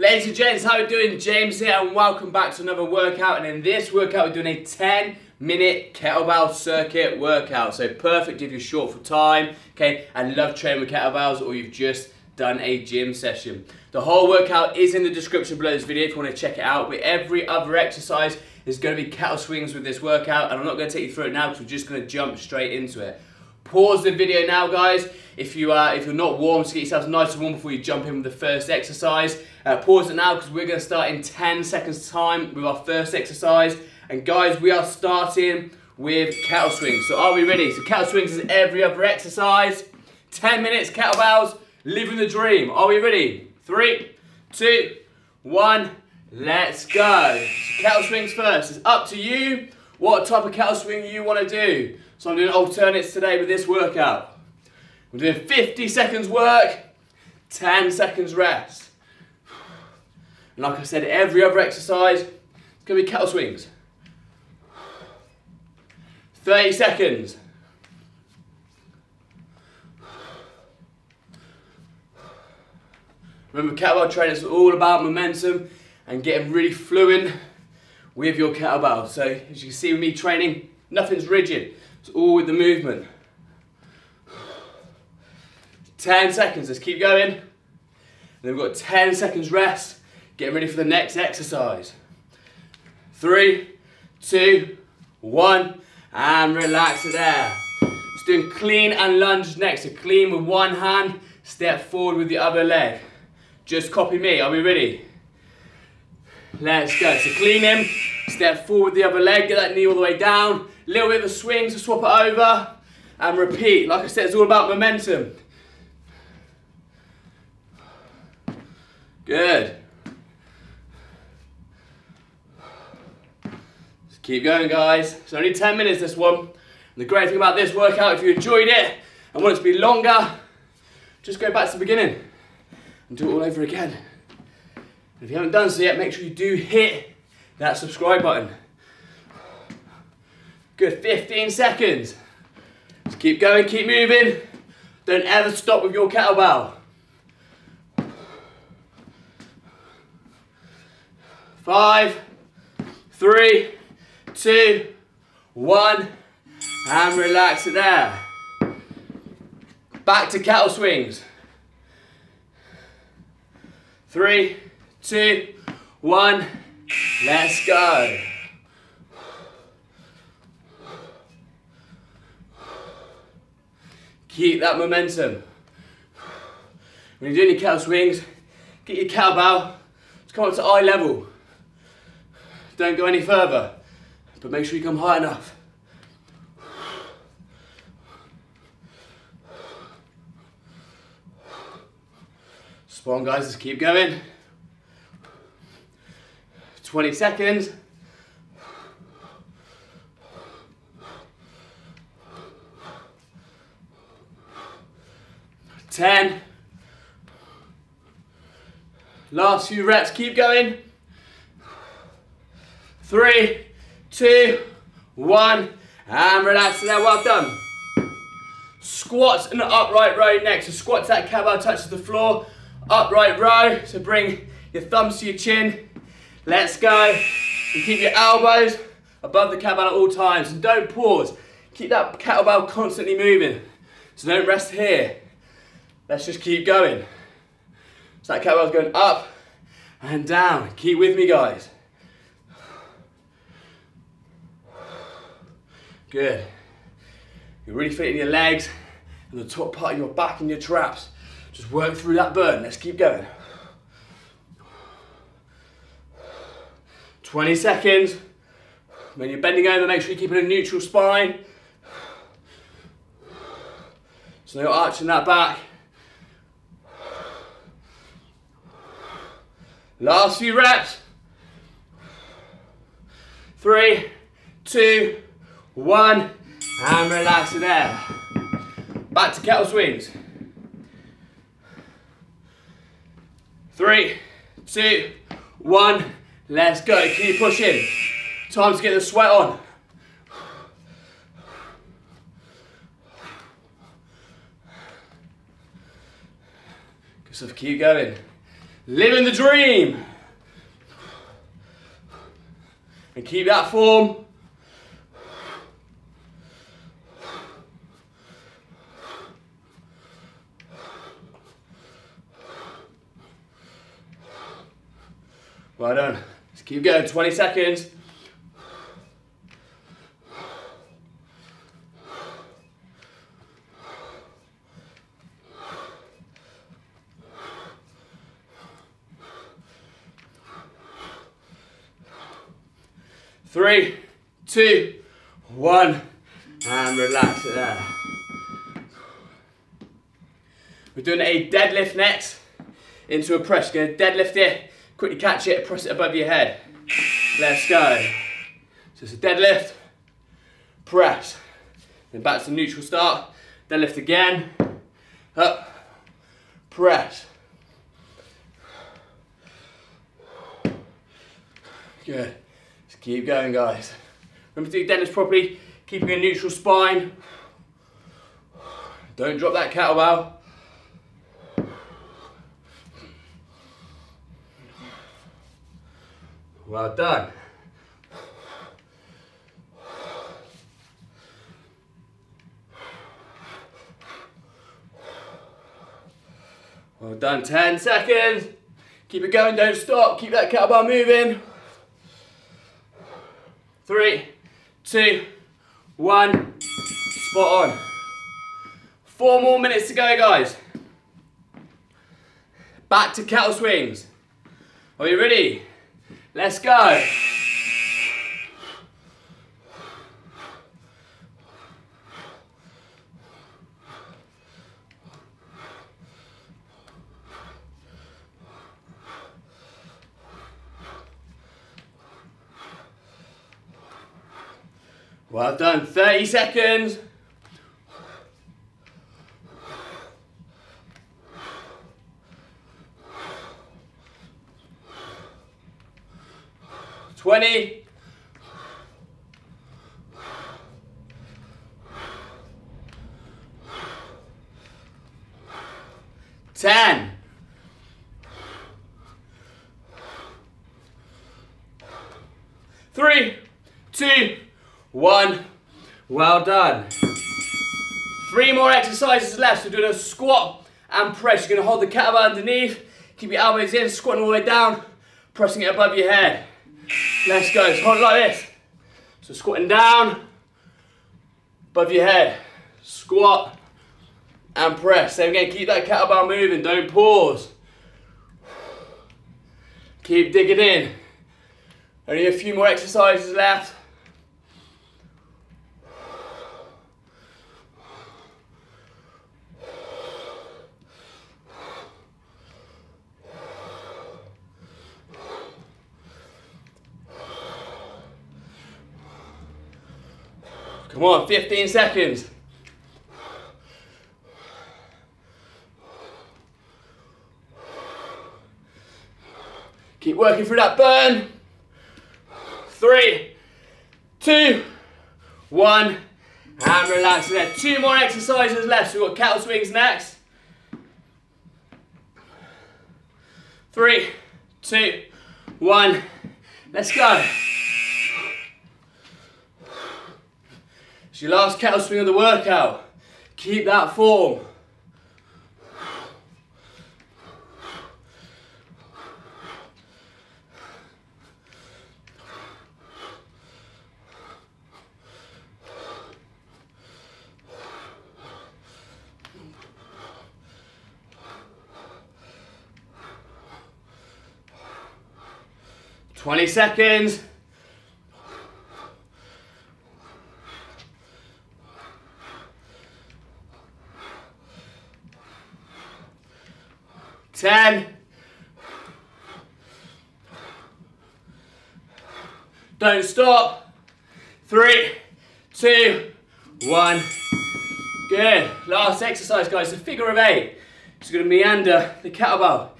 Ladies and gents, how are you doing? James here and welcome back to another workout and in this workout we're doing a 10 minute kettlebell circuit workout. So perfect if you're short for time, okay, and love training with kettlebells or you've just done a gym session. The whole workout is in the description below this video if you want to check it out. But every other exercise is going to be kettle swings with this workout and I'm not going to take you through it now because we're just going to jump straight into it. Pause the video now, guys. If you are, if you're not warm, to get yourself nice and warm before you jump in with the first exercise. Uh, pause it now because we're going to start in 10 seconds time with our first exercise. And guys, we are starting with kettle swings. So are we ready? So kettle swings is every other exercise. 10 minutes kettlebells, living the dream. Are we ready? Three, two, one, let's go. So kettle swings first. It's up to you what type of kettle swing you want to do. So I'm doing alternates today with this workout. We're doing 50 seconds work, 10 seconds rest. And like I said, every other exercise, it's gonna be kettle swings. 30 seconds. Remember, kettlebell training is all about momentum and getting really fluent with your kettlebell. So as you can see with me training, nothing's rigid. It's all with the movement. 10 seconds, let's keep going. And then we've got 10 seconds rest, getting ready for the next exercise. Three, two, one, and relax it there. Just doing clean and lunge next. So clean with one hand, step forward with the other leg. Just copy me, are we ready? Let's go. So clean him, step forward with the other leg, get that knee all the way down, little bit of a swing to swap it over, and repeat. Like I said, it's all about momentum. Good. Keep going, guys. It's only 10 minutes, this one. And the great thing about this workout, if you enjoyed it and want it to be longer, just go back to the beginning and do it all over again. And if you haven't done so yet, make sure you do hit that subscribe button. Good, 15 seconds. Just keep going, keep moving. Don't ever stop with your kettlebell. Five, three, two, one, and relax it there. Back to kettle swings. Three, two, one, let's go. Keep that momentum. When you're doing your kettle swings, get your kettlebell to come up to eye level. Don't go any further, but make sure you come high enough. Spot on guys, let's keep going. 20 seconds. Ten. Last few reps, keep going. Three, two, one, and relax Now, well done. Squats and upright row next. So squats that kettlebell touches the floor. Upright row, so bring your thumbs to your chin. Let's go. And keep your elbows above the kettlebell at all times. And don't pause. Keep that kettlebell constantly moving. So don't rest here. Let's just keep going. So that kettlebell's going up and down. Keep with me, guys. Good. You're really fitting your legs and the top part of your back and your traps. Just work through that burn. Let's keep going. 20 seconds. When you're bending over, make sure you keep keeping a neutral spine. So no arching that back. Last few reps. Three, two, one, and relax it there. Back to kettle swings. Three, two, one, let's go. Keep pushing. Time to get the sweat on. Good stuff, keep going. Living the dream. And keep that form. Well done. Keep going, 20 seconds. Three, two, one, and relax it there. We're doing a deadlift next into a press. To deadlift it, quickly catch it, press it above your head. Let's go. So it's a deadlift, press, then back to neutral start, deadlift again, up, press. Good. Just Keep going, guys. Remember to do deadlifts properly, keeping a neutral spine. Don't drop that kettlebell. Well done. Well done, 10 seconds. Keep it going, don't stop. Keep that kettlebell moving three, two, one. Spot on. Four more minutes to go, guys. Back to kettle swings. Are you ready? Let's go. Well done, 30 seconds. Twenty. Ten. Three, two, one. Well done. Three more exercises left. So doing a squat and press. You're going to hold the kettlebell underneath. Keep your elbows in, squatting all the way down. Pressing it above your head. Let's go. So hold it like this. So squatting down, above your head. Squat and press. Same again, keep that kettlebell moving. Don't pause. Keep digging in. Only a few more exercises left. Come on, 15 seconds. Keep working through that burn. Three, two, one, and relax there. Two more exercises left. So we've got kettle swings next. Three, two, one, let's go. It's your last kettle swing of the workout. Keep that form. Twenty seconds. 10. Don't stop. Three, two, one. Good. Last exercise, guys. The figure of eight. Just to meander the kettlebell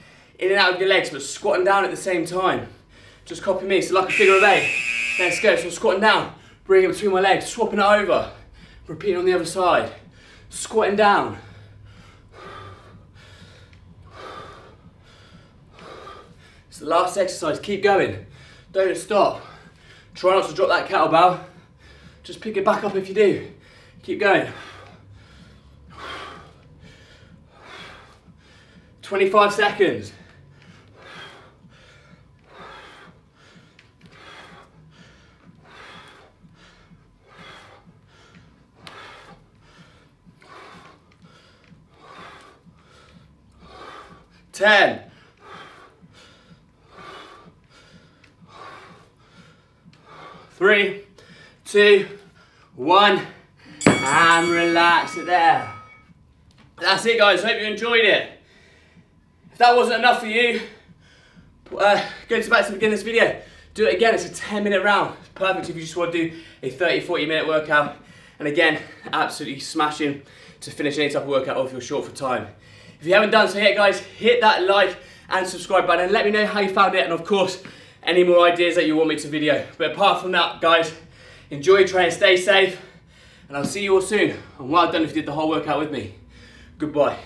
in and out of your legs, but squatting down at the same time. Just copy me. So like a figure of eight. Let's go. So I'm squatting down, bringing it between my legs, swapping it over. Repeating on the other side. Squatting down. It's the last exercise, keep going. Don't stop. Try not to drop that kettlebell. Just pick it back up if you do. Keep going. 25 seconds. Ten. Three, two, one, and relax it there. That's it guys, hope you enjoyed it. If that wasn't enough for you, uh, go to back to the beginning of this video. Do it again, it's a 10 minute round. It's perfect if you just want to do a 30, 40 minute workout. And again, absolutely smashing to finish any type of workout or if you're short for time. If you haven't done so yet, guys, hit that like and subscribe button and let me know how you found it and of course, any more ideas that you want me to video. But apart from that, guys, enjoy training, stay safe, and I'll see you all soon. And well done if you did the whole workout with me. Goodbye.